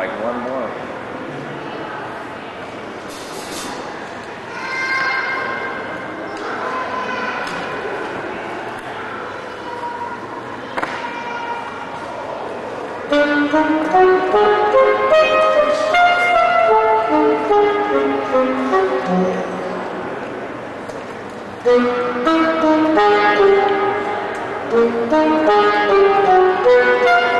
like one more. Thank you.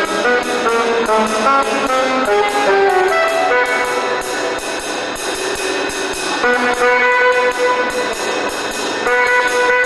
Thank you.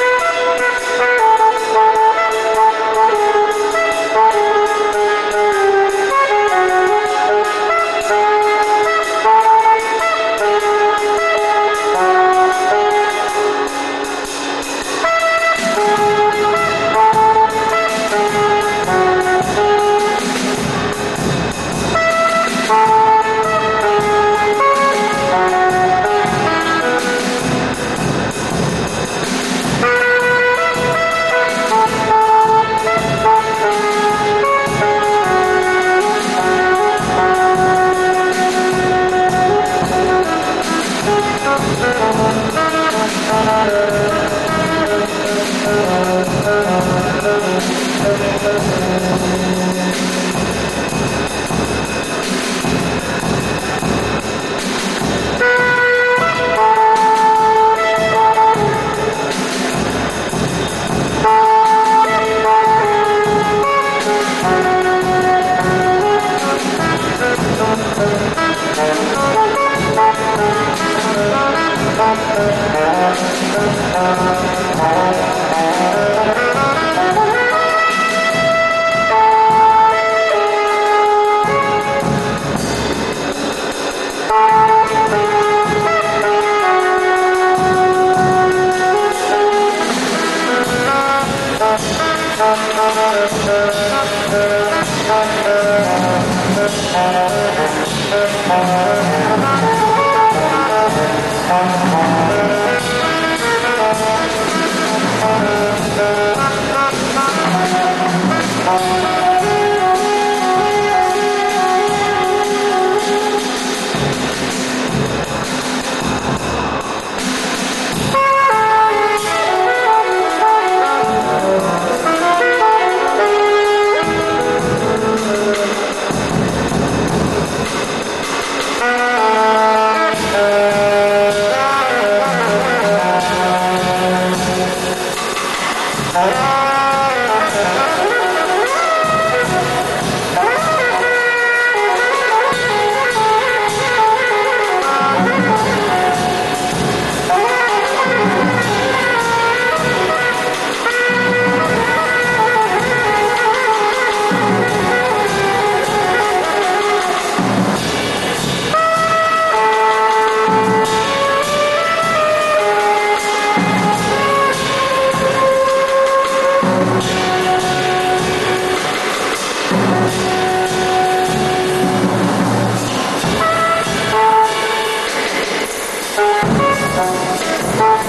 Thank you.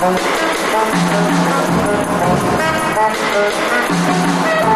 Thank you.